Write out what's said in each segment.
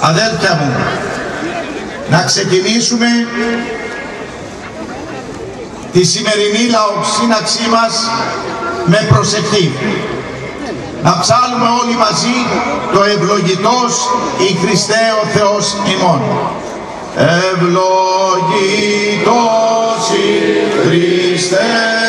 Αδέλφια μου, να ξεκινήσουμε τη σημερινή λαοξύναξή μας με προσευχή. Να ψάλουμε όλοι μαζί το ευλογητός η Χριστέ ο Θεός ημών. Ευλογητός η Χριστέ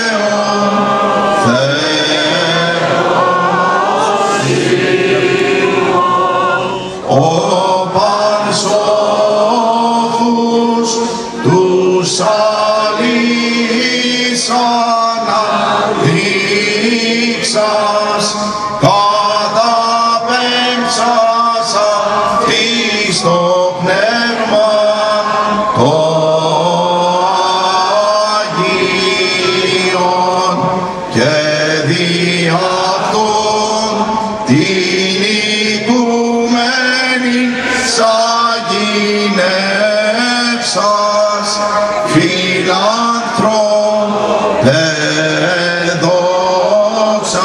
την οικουμένη σαγηνεύσας φιλάνθρωπε δόξασι.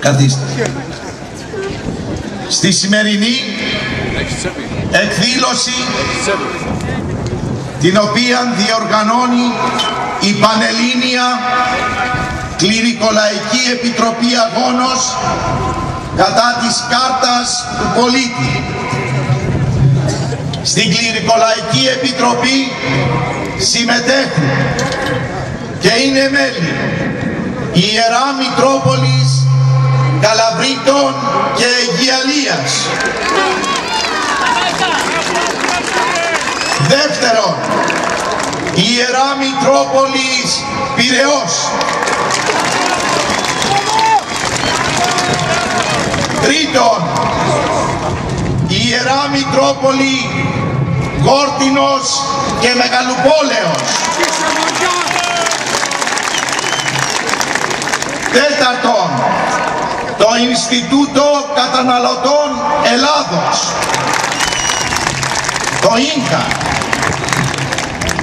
Καθίστε. Στη σημερινή εκδήλωση την οποία διοργανώνει η Πανελλήνια Κληρικολαϊκή Επιτροπή Αγώνος κατά της κάρτας του πολίτη. Στην Κληρικολαϊκή Επιτροπή συμμετέχουν και είναι μέλη η Ιερά Μητρόπολης Καλαβρίτων και Αιγιαλίας. Δεύτερον, η Ιερά Μητρόπολης Πειραιός. Ιερά Μητρόπολη Γόρτινος και Μεγαλοπόλεως. Τέταρτον, το Ινστιτούτο Καταναλωτών Ελλάδος. Το ΙΝΚΑ.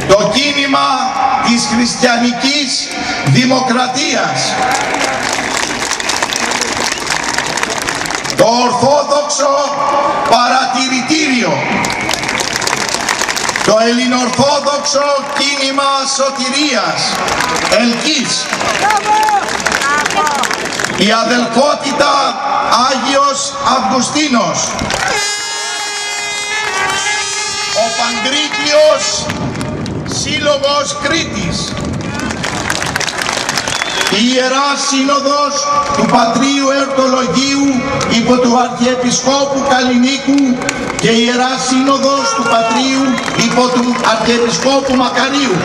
Το κίνημα της χριστιανικής δημοκρατίας. Το Ορθόδοξο Παρατηρητήριο. Το Ελληνορθόδοξο Κίνημα Σωτηρίας. Ελκής. Η αδελφότητα Άγιος Αυγουστίνος. Ο Παγκρίτιος Σύλλογος Κρήτης. Η Ιερά Σύνοδος του Πατρίου Ερτολογίου υπό του Αρχιεπισκόπου Καλλινίκου και η Ιερά Σύνοδος του Πατρίου υπό του Αρχιεπισκόπου Μακαρίου.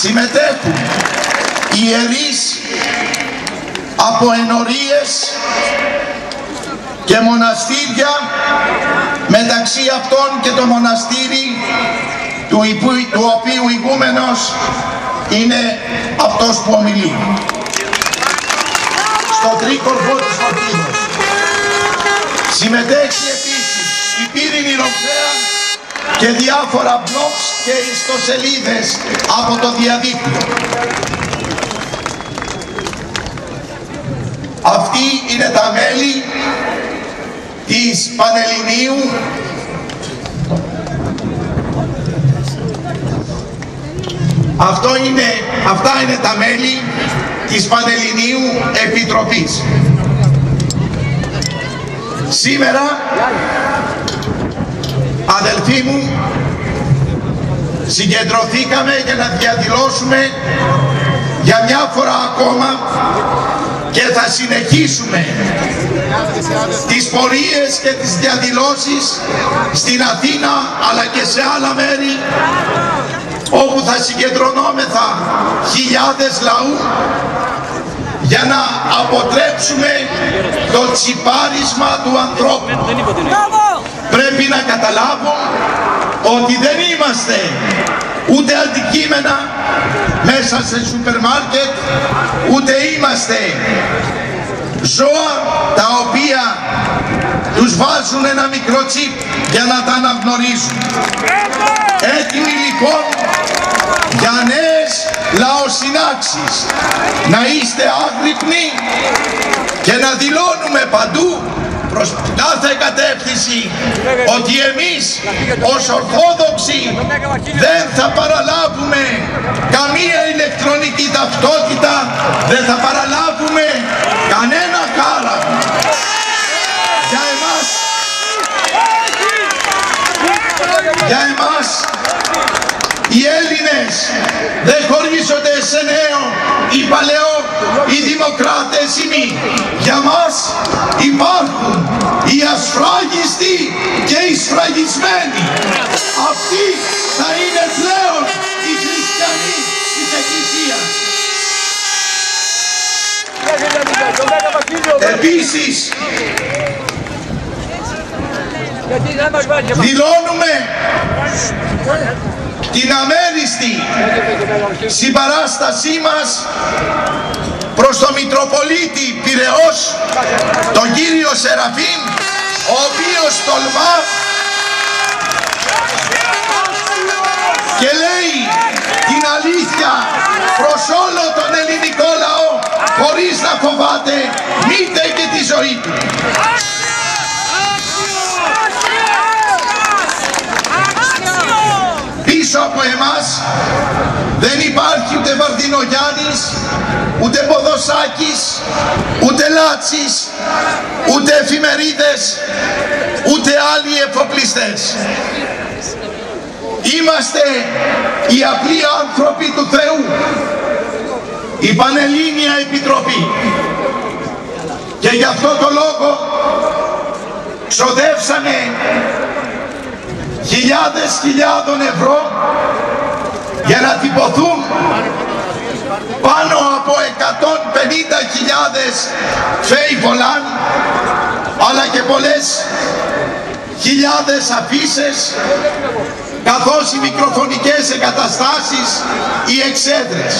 Συμμετέχουν οι ιερείς από ενορίες και μοναστήρια μεταξύ αυτών και το μοναστήρι του, υπου- του οποίου ηγούμενος είναι αυτός που ομιλεί. Στο τρίκορφο της Φωτίνος. Συμμετέχει επίσης η Πύρινη Ροξέα και διάφορα blogs και ιστοσελίδες από το διαδίκτυο. Αυτοί είναι τα μέλη της Πανελληνίου Αυτό είναι, αυτά είναι τα μέλη της Πανελληνίου Επιτροπής. Σήμερα, αδελφοί μου, συγκεντρωθήκαμε για να διαδηλώσουμε για μια φορά ακόμα και θα συνεχίσουμε τις πορείες και τις διαδηλώσεις στην Αθήνα αλλά και σε άλλα μέρη όπου θα συγκεντρωνόμεθα χιλιάδες λαού για να αποτρέψουμε το τσιπάρισμα του ανθρώπου. Πρέπει να καταλάβω ότι δεν είμαστε ούτε αντικείμενα μέσα σε σούπερ μάρκετ, ούτε είμαστε ζώα τα οποία τους βάζουν ένα μικρό τσίπ για να τα αναγνωρίζουν. Έτοιμοι λοιπόν για νέες λαοσυνάξεις. Να είστε άγρυπνοι και να δηλώνουμε παντού προς κάθε κατεύθυνση ότι εμείς ως Ορθόδοξοι δεν θα παραλάβουμε καμία ηλεκτρονική ταυτότητα, δεν θα παραλάβουμε κανένα κάρα. Για εμάς, για εμάς οι Έλληνες δεν χωρίζονται σε νέο ή παλαιό οι δημοκράτες ή μη. Για μας υπάρχουν οι ασφράγιστοι και οι σφραγισμένοι. Αυτοί θα είναι πλέον οι χριστιανοί της Εκκλησίας. Επίσης, δηλώνουμε την αμέριστη συμπαράστασή μας προς τον Μητροπολίτη Πυραιός, τον κύριο Σεραφείμ, ο οποίος τολμά και λέει την αλήθεια προς όλο τον ελληνικό λαό χωρίς να φοβάται μήτε και τη ζωή του. Πίσω από εμάς δεν υπάρχει ούτε Βαρδινογιάννης, ούτε Ποδοσάκης, ούτε Λάτσης, ούτε εφημερίδες, ούτε άλλοι εφοπλιστές. Είμαστε οι απλοί άνθρωποι του Θεού, η Πανελλήνια Επιτροπή. Και γι' αυτό το λόγο ξοδεύσαμε χιλιάδες χιλιάδων ευρώ για να τυπωθούν πάνω από 150.000 φέι βολάν αλλά και πολλές χιλιάδες αφήσεις καθώς οι μικροφωνικές εγκαταστάσεις οι εξέδρες.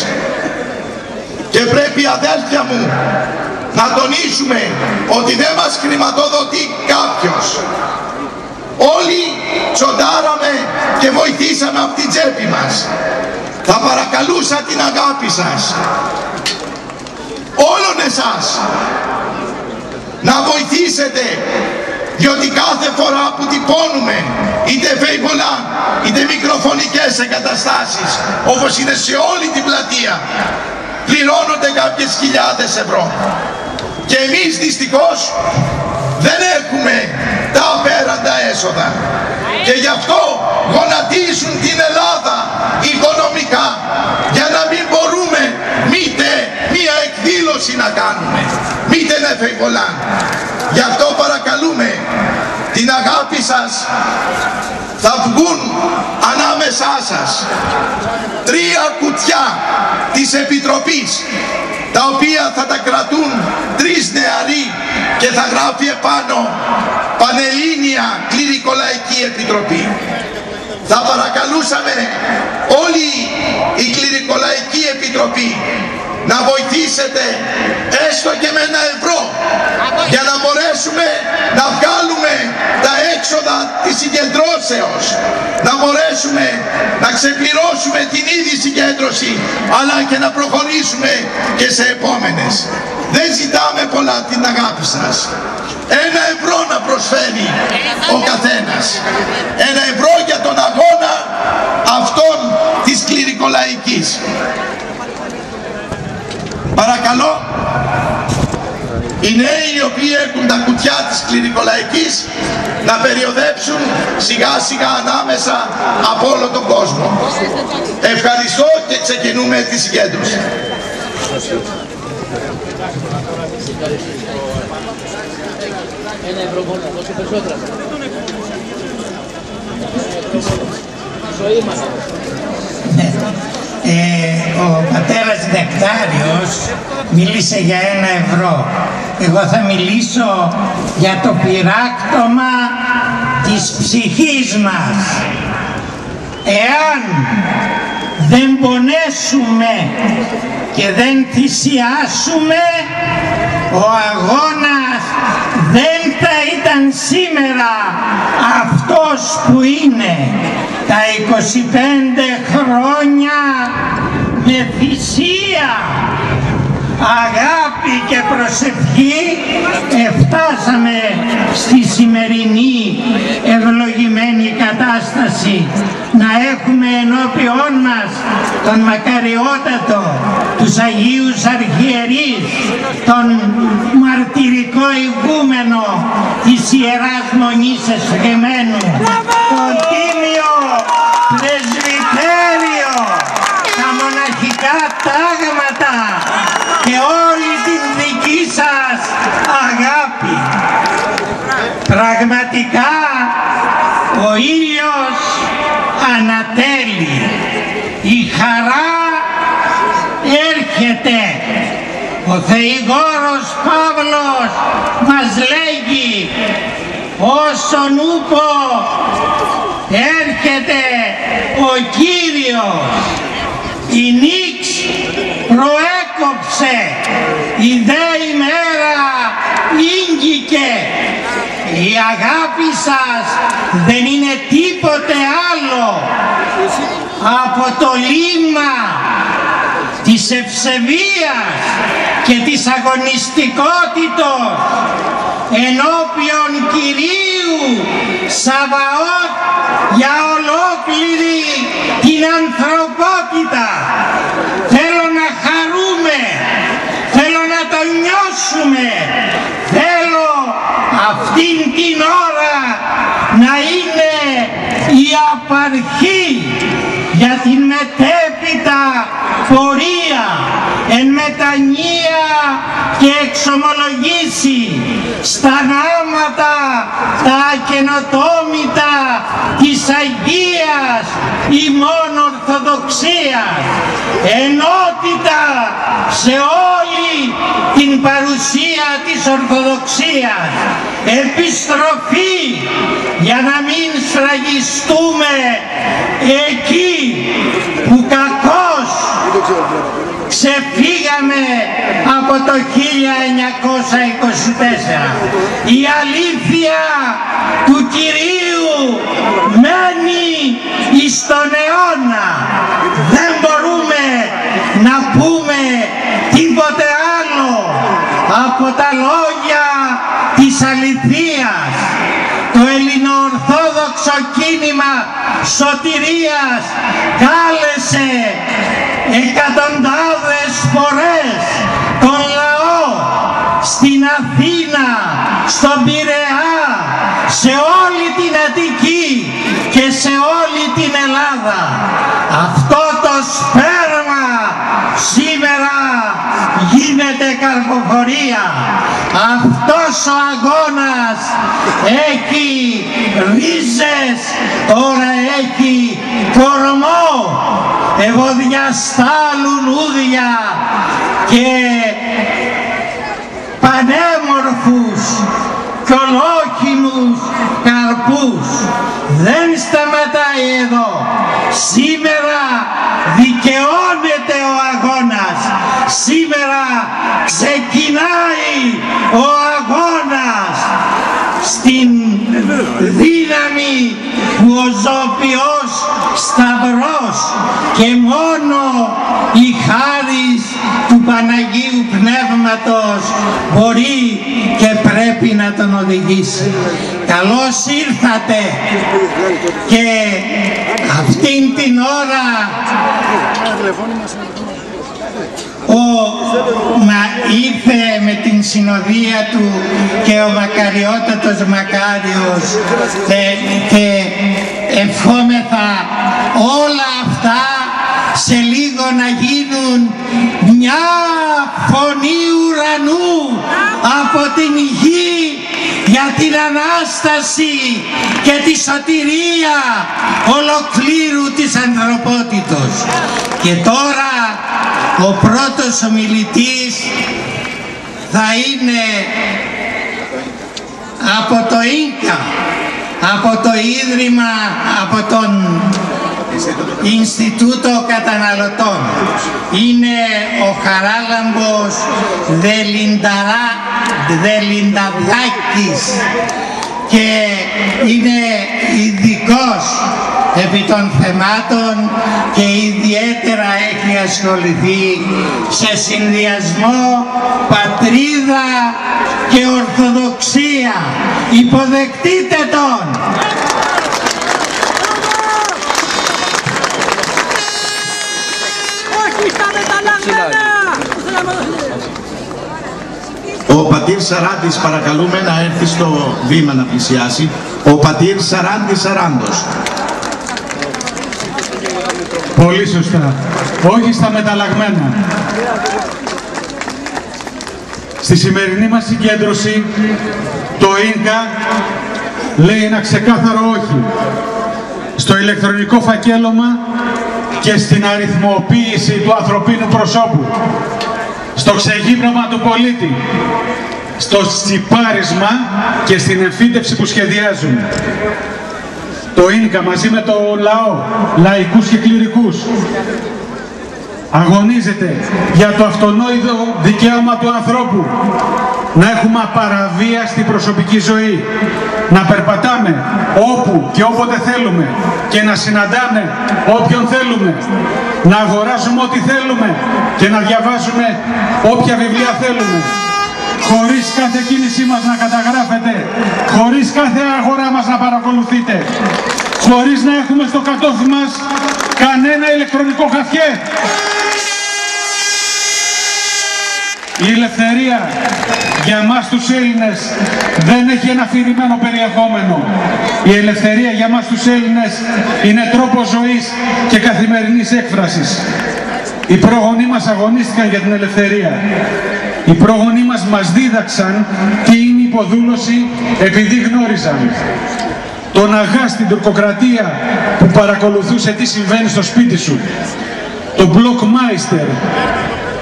Και πρέπει αδέλφια μου να τονίσουμε ότι δεν μας χρηματοδοτεί κάποιος. Όλοι τσοντάραμε και βοηθήσαμε από την τσέπη μας. Θα παρακαλούσα την αγάπη σας. Όλων εσάς να βοηθήσετε διότι κάθε φορά που τυπώνουμε είτε φέιβολα είτε μικροφωνικές εγκαταστάσεις όπως είναι σε όλη την πλατεία πληρώνονται κάποιες χιλιάδες ευρώ και εμείς δυστυχώς δεν έχουμε τα απέραντα έσοδα και γι' αυτό γονατίζουν την Ελλάδα οικονομικά για να μην μπορούμε μήτε μία εκδήλωση να κάνουμε μήτε να πολλά. γι' αυτό παρακαλούμε την αγάπη σας θα βγουν ανάμεσά σας τρία κουτιά της Επιτροπής τα οποία θα τα κρατούν τρεις νεαροί και θα γράφει επάνω Πανελλήνια Κληρικολαϊκή Επιτροπή. Θα παρακαλούσαμε όλη η Κληρικολαϊκή Επιτροπή να βοηθήσετε έστω και με ένα ευρώ για να μπορέσουμε να βγάλουμε τα έξοδα της συγκεντρώσεως. Να μπορέσουμε να ξεπληρώσουμε την ίδια συγκέντρωση αλλά και να προχωρήσουμε και σε επόμενες. Δεν ζητάμε πολλά την αγάπη σας. Ένα ευρώ να προσφέρει ο καθένας. Ένα ευρώ για τον αγώνα αυτών της κληρικολαϊκής Παρακαλώ, οι νέοι οι οποίοι έχουν τα κουτιά της κληρικολαϊκής να περιοδέψουν σιγά σιγά ανάμεσα από όλο τον κόσμο. Ευχαριστώ και ξεκινούμε τη συγκέντρωση. Ένα ευρώ μόνο, δώσε περισσότερα. Ζωή μας. Ε, ο πατέρας Δεκτάριος μίλησε για ένα ευρώ. Εγώ θα μιλήσω για το πυράκτομα της ψυχής μας. Εάν δεν πονέσουμε και δεν θυσιάσουμε, ο αγώνας δεν θα ήταν σήμερα αυτός που είναι. Τα 25 χρόνια με θυσία αγάπη και προσευχή εφτάσαμε στη σημερινή ευλογημένη κατάσταση να έχουμε ενώπιόν μας τον μακαριότατο, τους Αγίους Αρχιερείς, τον μαρτυρικό ηγούμενο της Ιεράς Μονής Εσχεμένου, τον Τίμιο Πρεσβυτέριο, τα μοναχικά τάγματα και όλη την δική σας αγάπη. Πραγματικά Ο Θεηγόρος Παύλος μας λέγει όσον ούπο έρχεται ο Κύριος η νύξ προέκοψε η δε ημέρα ήγγηκε η αγάπη σας δεν είναι τίποτε άλλο από το λίμα της ευσεβίας και της αγωνιστικότητος ενώπιον Κυρίου Σαβαώτ για ολόκληρη την ανθρωπότητα. Θέλω να χαρούμε, θέλω να το νιώσουμε, θέλω αυτήν την ώρα να είναι η απαρχή για την μετέπειτα πορεία εν μετανία και εξομολογήσει στα γράμματα τα καινοτόμητα της Αγίας ημών Ορθοδοξίας. Ενότητα σε όλη την παρουσία της Ορθοδοξίας. Επιστροφή για να μην σφραγιστούμε εκεί που κακώς ξεφύγαμε από το 1924. Η αλήθεια του Κυρίου μένει στον αιώνα. Δεν μπορούμε να πούμε τίποτε άλλο από τα λόγια της αληθείας. Το ελληνοορθόδοξο κίνημα σωτηρίας κάλεσε εκατοντάδες φορές τον λαό στην Αθήνα, στον Πειραιά, σε όλη την Αττική και σε όλη την Ελλάδα. Αυτό το σπέρμα σήμερα γίνεται καρποφορία. Αυτός ο αγώνας έχει ρίζες, τώρα έχει κορμό, ευωδιαστά λουλούδια και πανέμορφους και ολόχημους καρπούς. Δεν σταματάει εδώ. Σήμερα δικαιώνεται ο αγώνας. Σήμερα ξεκινάει ο αγώνας στην δύναμη που ο Ζωπιός Σταυρός και μόνο η χάρις του Παναγίου Πνεύματος μπορεί και πρέπει να τον οδηγήσει. Καλώς ήρθατε και αυτήν την ώρα ο μα ήρθε με την συνοδεία του και ο μακαριότατος Μακάριος και, και ευχόμεθα όλα αυτά σε λίγο να γίνουν μια φωνή ουρανού από την γη για την Ανάσταση και τη σωτηρία ολοκλήρου της ανθρωπότητος. Και τώρα ο πρώτος ομιλητής θα είναι από το Ίνκα, από το Ίδρυμα, από τον Ινστιτούτο Καταναλωτών. Είναι ο Χαράλαμπος Δελινταρά, Δελινταδάκης και είναι ειδικός επί των θεμάτων και ιδιαίτερα έχει ασχοληθεί σε συνδυασμό πατρίδα και ορθοδοξία. Υποδεκτείτε τον! Ο πατήρ Σαράντης παρακαλούμε να έρθει στο βήμα να πλησιάσει. Ο πατήρ Σαράντης Σαράντος. Πολύ σωστά. Όχι στα μεταλλαγμένα. Στη σημερινή μας συγκέντρωση το ΙΝΚΑ λέει ένα ξεκάθαρο όχι στο ηλεκτρονικό φακέλωμα και στην αριθμοποίηση του ανθρωπίνου προσώπου στο ξεγύμνομα του πολίτη, στο τσιπάρισμα και στην εμφύτευση που σχεδιάζουν. Το ίνκα μαζί με το λαό, λαϊκούς και κληρικούς, αγωνίζεται για το αυτονόητο δικαίωμα του ανθρώπου να έχουμε απαραβίαστη προσωπική ζωή, να περπατάμε όπου και όποτε θέλουμε και να συναντάμε όποιον θέλουμε, να αγοράζουμε ό,τι θέλουμε και να διαβάζουμε όποια βιβλία θέλουμε χωρίς κάθε κίνησή μας να καταγράφεται, χωρίς κάθε αγορά μας να παρακολουθείτε, χωρίς να έχουμε στο κατόφι μας κανένα ηλεκτρονικό χαφιέ. Η ελευθερία για μας τους Έλληνες δεν έχει ένα αφηρημένο περιεχόμενο. Η ελευθερία για μας τους Έλληνες είναι τρόπος ζωής και καθημερινής έκφρασης. Οι πρόγονοί μας αγωνίστηκαν για την ελευθερία. Οι πρόγονοί μας μας δίδαξαν τι είναι υποδούλωση επειδή γνώριζαν. Τον αγά στην τουρκοκρατία που παρακολουθούσε τι συμβαίνει στο σπίτι σου. Το Blockmeister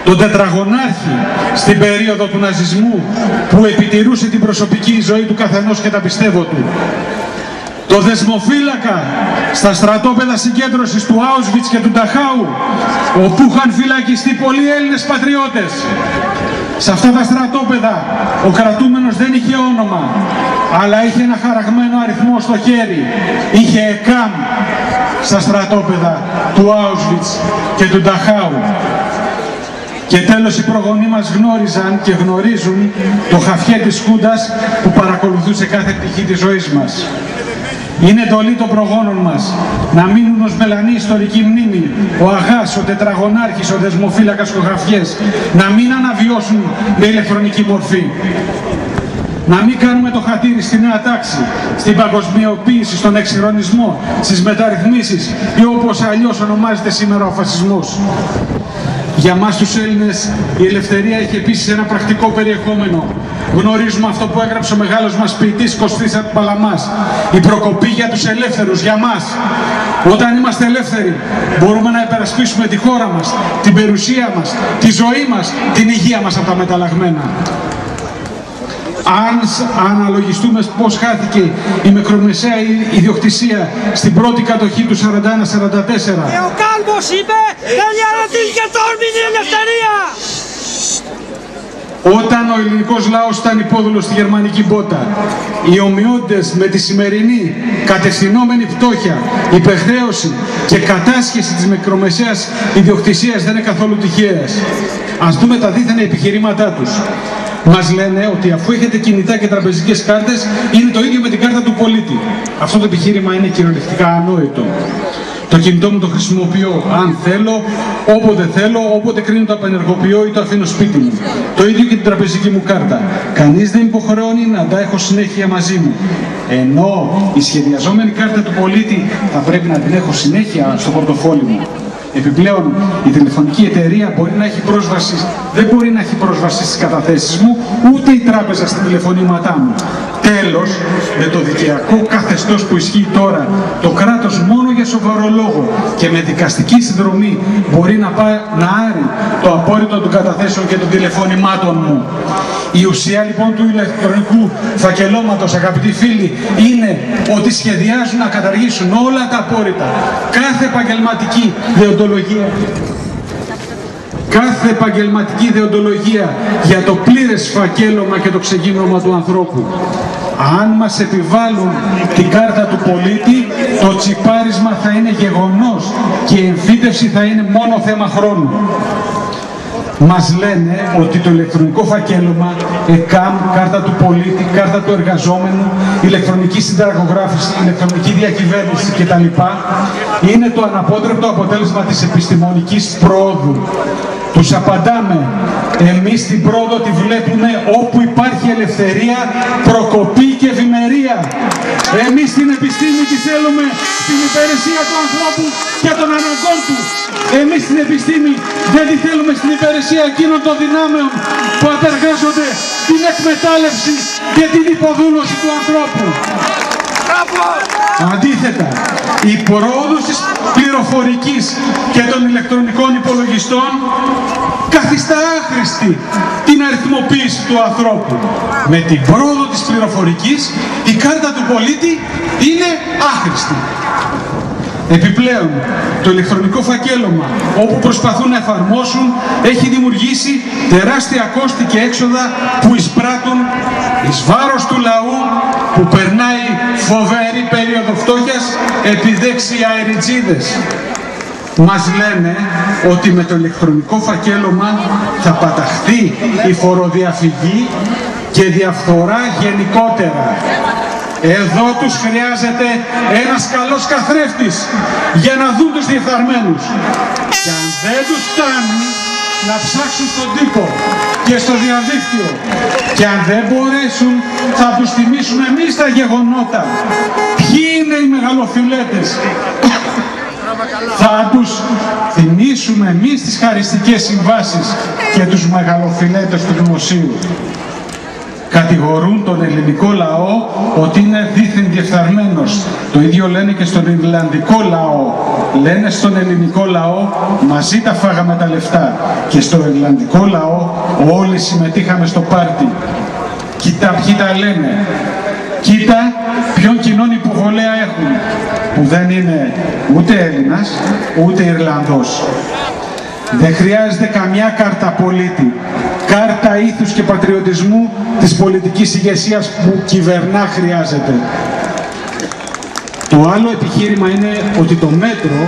τον τετραγωνάρχη στην περίοδο του ναζισμού που επιτηρούσε την προσωπική ζωή του καθενός και τα πιστεύω του. Το δεσμοφύλακα στα στρατόπεδα συγκέντρωσης του Auschwitz και του Νταχάου όπου είχαν φυλακιστεί πολλοί Έλληνες πατριώτες. Σε αυτά τα στρατόπεδα ο κρατούμενος δεν είχε όνομα αλλά είχε ένα χαραγμένο αριθμό στο χέρι. Είχε ΕΚΑΜ στα στρατόπεδα του Auschwitz και του Νταχάου. Και τέλος οι προγονείς μας γνώριζαν και γνωρίζουν το χαφιέ της Χούντας που παρακολουθούσε κάθε πτυχή της ζωής μας. Είναι εντολή των προγόνων μας να μείνουν ως μελανή ιστορική μνήμη ο Αγάς, ο Τετραγωνάρχης, ο Δεσμοφύλακας και ο Χαφιές να μην αναβιώσουν με ηλεκτρονική μορφή. Να μην κάνουμε το χατήρι στη νέα τάξη, στην παγκοσμιοποίηση, στον εξυγχρονισμό, στις μεταρρυθμίσεις ή όπως αλλιώς ονομάζεται σήμερα ο φασισμός. Για μας τους Έλληνες η ελευθερία έχει επίσης ένα πρακτικό περιεχόμενο. Γνωρίζουμε αυτό που έγραψε ο μεγάλος μας ποιητής Κωστής Παλαμάς. Η προκοπή για τους ελεύθερους, για μας. Όταν είμαστε ελεύθεροι μπορούμε να υπερασπίσουμε τη χώρα μας, την περιουσία μας, τη ζωή μας, την υγεία μας από τα μεταλλαγμένα αν αναλογιστούμε πώς χάθηκε η μικρομεσαία ιδιοκτησία στην πρώτη κατοχή του 41-44. Και ο Κάλμος είπε δεν διαρρετήθηκε τόρμηνη ελευθερία. Όταν ο ελληνικός λαός ήταν υπόδουλος στη γερμανική πότα, οι ομοιότητες με τη σημερινή κατευθυνόμενη φτώχεια, υπερχρέωση και κατάσχεση της μικρομεσαίας ιδιοκτησίας δεν είναι καθόλου τυχαίες. Ας δούμε τα δίθεν επιχειρήματά τους. Μας λένε ότι αφού έχετε κινητά και τραπεζικές κάρτες, είναι το ίδιο με την κάρτα του πολίτη. Αυτό το επιχείρημα είναι κυριολεκτικά ανόητο. Το κινητό μου το χρησιμοποιώ αν θέλω, όποτε θέλω, όποτε κρίνω το απενεργοποιώ ή το αφήνω σπίτι μου. Το ίδιο και την τραπεζική μου κάρτα. Κανείς δεν υποχρεώνει να τα έχω συνέχεια μαζί μου. Ενώ η σχεδιαζόμενη κάρτα του πολίτη θα πρέπει να την έχω συνέχεια στο πορτοφόλι μου. Επιπλέον, η τηλεφωνική εταιρεία μπορεί να έχει πρόσβαση, δεν μπορεί να έχει πρόσβαση στις καταθέσεις μου, ούτε η τράπεζα στα τηλεφωνήματά μου. Τέλος, με το δικαιακό καθεστώς που ισχύει τώρα, το κράτος μόνο για σοβαρό λόγο και με δικαστική συνδρομή μπορεί να, πάει, να άρει το απόρριτο των καταθέσεων και των τηλεφωνημάτων μου. Η ουσία λοιπόν του ηλεκτρονικού φακελώματος, αγαπητοί φίλοι, είναι ότι σχεδιάζουν να καταργήσουν όλα τα απόρριτα, κάθε επαγγελματική δεοντολογία, κάθε επαγγελματική δεοντολογία για το πλήρες φακέλωμα και το ξεγύμνομα του ανθρώπου. Αν μας επιβάλλουν την κάρτα του πολίτη, το τσιπάρισμα θα είναι γεγονός και η εμφύτευση θα είναι μόνο θέμα χρόνου. Μας λένε ότι το ηλεκτρονικό φακέλωμα, ΕΚΑΜ, κάρτα του πολίτη, κάρτα του εργαζόμενου, ηλεκτρονική συνταγογράφηση, ηλεκτρονική διακυβέρνηση κτλ. είναι το αναπότρεπτο αποτέλεσμα της επιστημονικής πρόοδου. Τους απαντάμε, εμείς την πρόοδο τη βλέπουμε όπου υπάρχει ελευθερία, προκοπή και ευημερία. Εμείς την επιστήμη τη θέλουμε στην υπηρεσία του ανθρώπου και των αναγκών του. Εμείς την επιστήμη δεν τη θέλουμε στην υπηρεσία εκείνων των δυνάμεων που απεργάζονται την εκμετάλλευση και την υποδούλωση του ανθρώπου. Αντίθετα, η πρόοδος της πληροφορικής και των ηλεκτρονικών υπολογιστών καθιστά άχρηστη την αριθμοποίηση του ανθρώπου. Με την πρόοδο της πληροφορικής η κάρτα του πολίτη είναι άχρηστη. Επιπλέον, το ηλεκτρονικό φακέλωμα όπου προσπαθούν να εφαρμόσουν έχει δημιουργήσει τεράστια κόστη και έξοδα που εισπράττουν εις βάρος του λαού που περνάει φοβερή περίοδο φτώχειας επί δέξια αεριτζίδες. Μας λένε ότι με το ηλεκτρονικό φακέλωμα θα παταχθεί η φοροδιαφυγή και διαφθορά γενικότερα. Εδώ τους χρειάζεται ένας καλός καθρέφτης για να δουν τους διεφθαρμένους. Και αν δεν τους φτάνει, να ψάξουν στον τύπο και στο διαδίκτυο. Και αν δεν μπορέσουν, θα τους θυμίσουμε εμείς τα γεγονότα. Ποιοι είναι οι μεγαλοφιλέτες; θα τους θυμίσουμε εμείς τις χαριστικές συμβάσεις και τους μεγαλοφιλέτες του δημοσίου κατηγορούν τον ελληνικό λαό ότι είναι δίθεν διεφθαρμένος. Το ίδιο λένε και στον Ιρλανδικό λαό. Λένε στον ελληνικό λαό μαζί τα φάγαμε τα λεφτά. Και στο Ιρλανδικό λαό όλοι συμμετείχαμε στο πάρτι. Κοίτα ποιοι τα λένε. Κοίτα ποιον κοινών υποβολέα έχουν. Που δεν είναι ούτε Έλληνας ούτε Ιρλανδός. Δεν χρειάζεται καμιά κάρτα πολίτη. Κάρτα ήθους και πατριωτισμού της πολιτικής ηγεσίας που κυβερνά χρειάζεται. Το άλλο επιχείρημα είναι ότι το μέτρο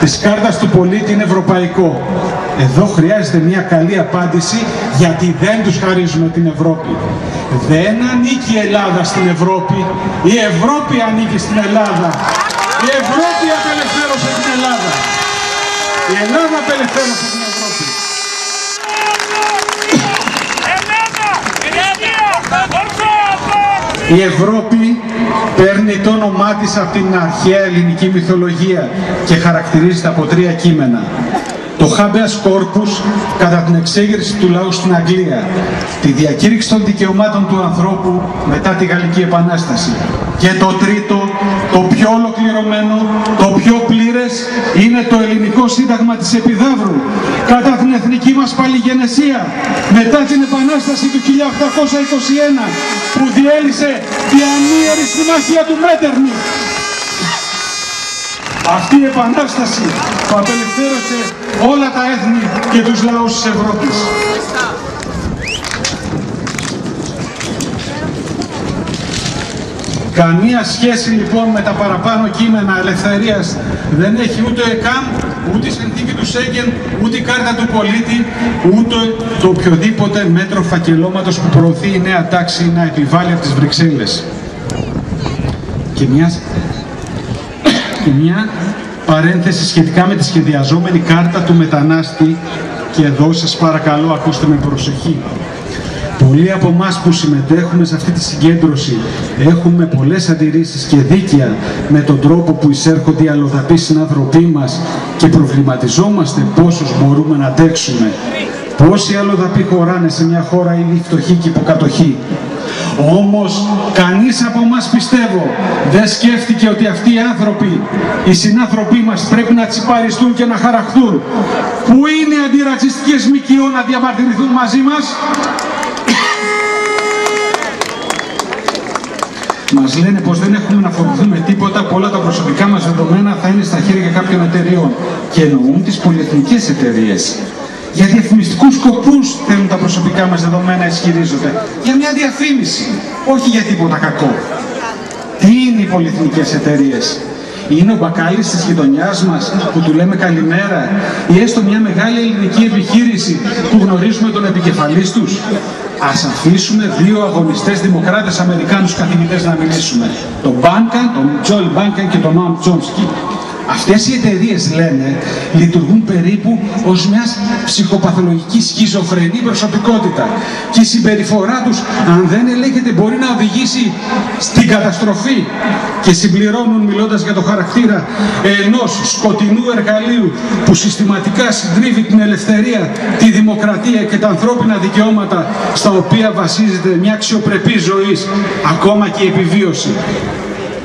της κάρτας του πολίτη είναι ευρωπαϊκό. Εδώ χρειάζεται μια καλή απάντηση γιατί δεν τους χαρίζουμε την Ευρώπη. Δεν ανήκει η Ελλάδα στην Ευρώπη, η Ευρώπη ανήκει στην Ελλάδα. Η Ευρώπη απελευθέρωσε την Ελλάδα. Η Ελλάδα απελευθέρωσε την Ευρώπη. Η Ευρώπη παίρνει το όνομά της από την αρχαία ελληνική μυθολογία και χαρακτηρίζεται από τρία κείμενα το habeas corpus κατά την εξέγερση του λαού στην Αγγλία, τη διακήρυξη των δικαιωμάτων του ανθρώπου μετά τη Γαλλική Επανάσταση. Και το τρίτο, το πιο ολοκληρωμένο, το πιο πλήρες, είναι το ελληνικό σύνταγμα της Επιδαύρου, κατά την εθνική μας παλιγενεσία, μετά την Επανάσταση του 1821, που διέλυσε τη ανίερη συμμαχία του Μέτερνη. Αυτή η Επανάσταση που απελευθέρωσε όλα τα έθνη και τους λαούς της Ευρώπης. Καμία σχέση λοιπόν με τα παραπάνω κείμενα ελευθερίας δεν έχει ούτε ο ΕΚΑΜ, ούτε η συνθήκη του Σέγγεν, ούτε η κάρτα του πολίτη, ούτε το οποιοδήποτε μέτρο φακελώματος που προωθεί η νέα τάξη να επιβάλλει από τις Βρυξέλλες. Και μια, και μια παρένθεση σχετικά με τη σχεδιαζόμενη κάρτα του μετανάστη και εδώ σας παρακαλώ ακούστε με προσοχή. Πολλοί από εμάς που συμμετέχουμε σε αυτή τη συγκέντρωση έχουμε πολλές αντιρρήσεις και δίκαια με τον τρόπο που εισέρχονται οι αλλοδαποί συνάνθρωποι μας και προβληματιζόμαστε πόσους μπορούμε να αντέξουμε. Πόσοι αλλοδαποί χωράνε σε μια χώρα ήδη φτωχή και υποκατοχή. Όμως κανείς από μας πιστεύω δεν σκέφτηκε ότι αυτοί οι άνθρωποι, οι συνάνθρωποι μας πρέπει να τσιπαριστούν και να χαραχτούν. Πού είναι οι αντιρατσιστικές ΜΚΟ να διαμαρτυρηθούν μαζί μας; Μας λένε πως δεν έχουμε να φοβηθούμε τίποτα, που όλα τα προσωπικά μας δεδομένα θα είναι στα χέρια κάποιων εταιριών. Και εννοούν τις πολυεθνικές εταιρείες. Για διαφημιστικούς σκοπούς θέλουν τα προσωπικά μας δεδομένα ισχυρίζονται. Για μια διαφήμιση, όχι για τίποτα κακό. Τι είναι οι πολυεθνικές εταιρείες; Είναι ο μπακάλης της γειτονιάς μας που του λέμε καλημέρα ή έστω μια μεγάλη ελληνική επιχείρηση που γνωρίζουμε τον επικεφαλής τους; Ας αφήσουμε δύο αγωνιστές δημοκράτες Αμερικάνους καθηγητές να μιλήσουμε. Τον Μπάνκαν, τον Τζόλ Μπάνκαν και τον Νόμ Τσόμσκι. Αυτές οι εταιρείες λένε λειτουργούν περίπου ως μιας ψυχοπαθολογικής σχιζοφρενή προσωπικότητα και η συμπεριφορά τους αν δεν ελέγχεται μπορεί να οδηγήσει στην καταστροφή και συμπληρώνουν μιλώντας για το χαρακτήρα ενός σκοτεινού εργαλείου που συστηματικά συντρίβει την ελευθερία, τη δημοκρατία και τα ανθρώπινα δικαιώματα στα οποία βασίζεται μια αξιοπρεπή ζωής, ακόμα και η επιβίωση.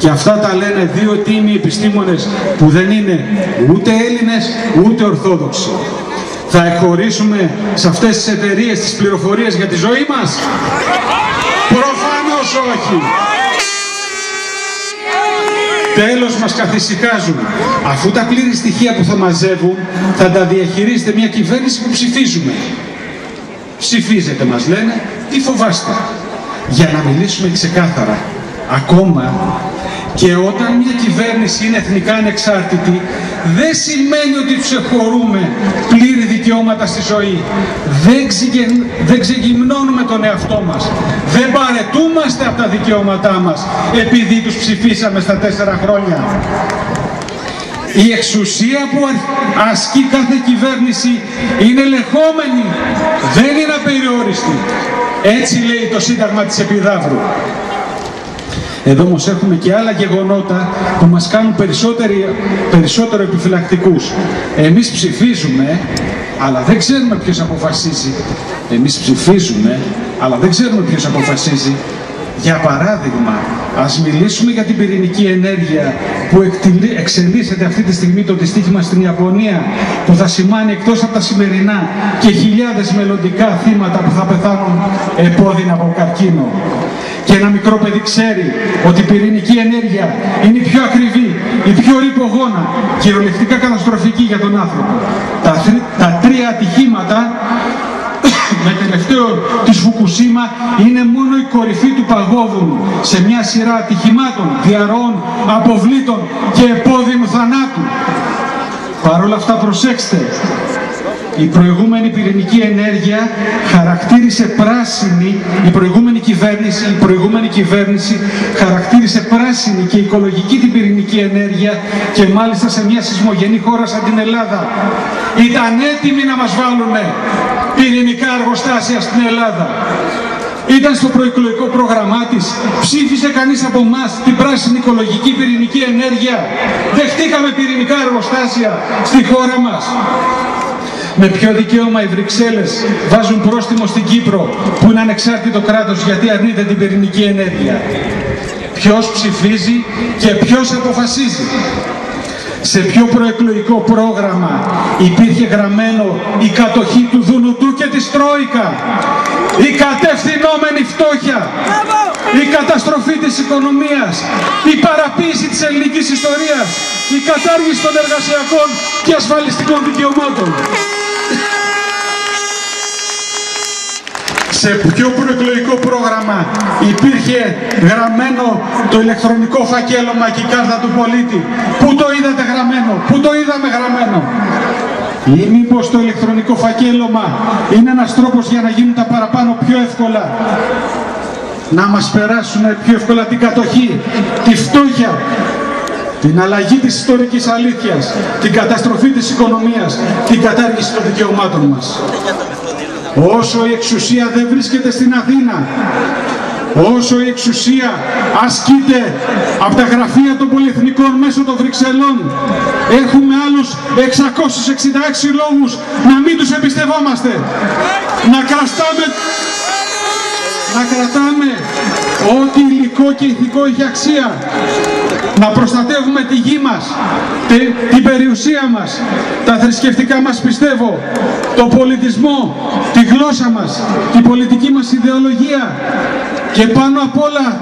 Και αυτά τα λένε δύο τίμοι επιστήμονες που δεν είναι ούτε Έλληνες ούτε Ορθόδοξοι. Θα εκχωρήσουμε σε αυτές τις εταιρείες τις πληροφορίες για τη ζωή μας; Προφανώς όχι. Τέλος μας καθησυχάζουν. Αφού τα πλήρη στοιχεία που θα μαζεύουν θα τα διαχειρίζεται μια κυβέρνηση που ψηφίζουμε. Ψηφίζετε μας λένε, τι φοβάστε. Για να μιλήσουμε ξεκάθαρα. Ακόμα και όταν μια κυβέρνηση είναι εθνικά ανεξάρτητη, δεν σημαίνει ότι τους εχωρούμε πλήρη δικαιώματα στη ζωή. Δεν, ξεγε... δεν ξεγυμνώνουμε τον εαυτό μας. Δεν παρετούμαστε από τα δικαιώματά μας επειδή τους ψηφίσαμε στα τέσσερα χρόνια. Η εξουσία που ασκεί κάθε κυβέρνηση είναι ελεγχόμενη, δεν είναι απεριόριστη. Έτσι λέει το Σύνταγμα της Επιδαύρου. Εδώ όμως έχουμε και άλλα γεγονότα που μας κάνουν περισσότερο επιφυλακτικούς. Εμείς ψηφίζουμε, αλλά δεν ξέρουμε ποιος αποφασίζει. Εμείς ψηφίζουμε, αλλά δεν ξέρουμε ποιος αποφασίζει. Για παράδειγμα, ας μιλήσουμε για την πυρηνική ενέργεια που εξελίσσεται αυτή τη στιγμή το δυστύχημα στην Ιαπωνία που θα σημάνει εκτός από τα σημερινά και χιλιάδες μελλοντικά θύματα που θα πεθάνουν επώδυνα από καρκίνο και ένα μικρό παιδί ξέρει ότι η πυρηνική ενέργεια είναι η πιο ακριβή, η πιο ρηπογόνα, κυριολεκτικά καταστροφική για τον άνθρωπο. Τα, τα τρία ατυχήματα με τελευταίο της Φουκουσίμα είναι μόνο η κορυφή του παγόβουνου σε μια σειρά ατυχημάτων, διαρροών, αποβλήτων και επώδυνου θανάτου. Παρ' όλα αυτά προσέξτε, η προηγούμενη πυρηνική ενέργεια χαρακτήρισε πράσινη, η προηγούμενη κυβέρνηση, η προηγούμενη κυβέρνηση χαρακτήρισε πράσινη και οικολογική την πυρηνική ενέργεια και μάλιστα σε μια σεισμογενή χώρα σαν την Ελλάδα. Ήταν έτοιμοι να μας βάλουν πυρηνικά εργοστάσια στην Ελλάδα. Ήταν στο προεκλογικό πρόγραμμά της. Ψήφισε κανείς από εμάς την πράσινη οικολογική πυρηνική ενέργεια. Δεχτήκαμε πυρηνικά εργοστάσια στη χώρα μας. Με ποιο δικαίωμα οι Βρυξέλλες βάζουν πρόστιμο στην Κύπρο που είναι ανεξάρτητο κράτος γιατί αρνείται την πυρηνική ενέργεια; Ποιος ψηφίζει και ποιος αποφασίζει; Σε ποιο προεκλογικό πρόγραμμα υπήρχε γραμμένο η κατοχή του Δουνουτού και της Τρόικα, η κατευθυνόμενη φτώχεια, η καταστροφή της οικονομίας, η παραποίηση της ελληνικής ιστορίας, η κατάργηση των εργασιακών και ασφαλιστικών δικαιωμάτων; Σε ποιο προεκλογικό πρόγραμμα υπήρχε γραμμένο το ηλεκτρονικό φακέλωμα και η κάρτα του πολίτη. Πού το είδατε γραμμένο, πού το είδαμε γραμμένο. Ή μήπως το ηλεκτρονικό φακέλωμα είναι ένας τρόπος για να γίνουν τα παραπάνω πιο εύκολα. Να μας περάσουν πιο εύκολα την κατοχή, τη φτώχεια, την αλλαγή της ιστορικής αλήθειας, την καταστροφή της οικονομίας, την κατάργηση των δικαιωμάτων μας. Όσο η εξουσία δεν βρίσκεται στην Αθήνα, όσο η εξουσία ασκείται από τα γραφεία των πολυεθνικών μέσω των Βρυξελών, έχουμε άλλους 666 λόγους να μην τους εμπιστευόμαστε. Να κρατάμε, να κρατάμε ό,τι υλικό και ηθικό έχει αξία να προστατεύουμε τη γη μας, την περιουσία μας, τα θρησκευτικά μας πιστεύω, το πολιτισμό, τη γλώσσα μας, την πολιτική μας ιδεολογία και πάνω απ' όλα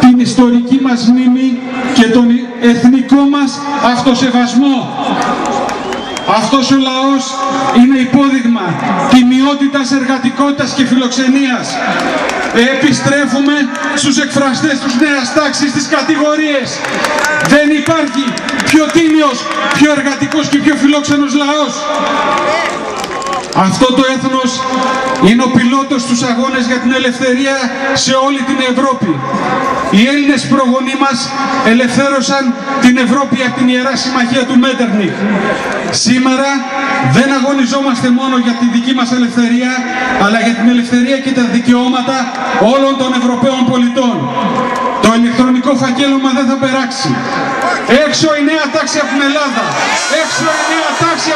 την ιστορική μας μνήμη και τον εθνικό μας αυτοσεβασμό. Αυτός ο λαός είναι υπόδειγμα τιμιότητας, εργατικότητας και φιλοξενίας. Επιστρέφουμε στους εκφραστές τους νέας τάξης στις κατηγορίες. Δεν υπάρχει πιο τίμιος, πιο εργατικός και πιο φιλόξενος λαός. Αυτό το έθνος είναι ο πιλότος στους αγώνες για την ελευθερία σε όλη την Ευρώπη. Οι Έλληνες προγονείς μας ελευθέρωσαν την Ευρώπη από την Ιερά Συμμαχία του Μέτερνιχ. Σήμερα δεν αγωνιζόμαστε μόνο για τη δική μας ελευθερία, αλλά για την ελευθερία και τα δικαιώματα όλων των Ευρωπαίων πολιτών. Το ηλεκτρονικό φακέλωμα δεν θα περάξει. Έξω η νέα τάξη από την Ελλάδα. Έξω η νέα τάξη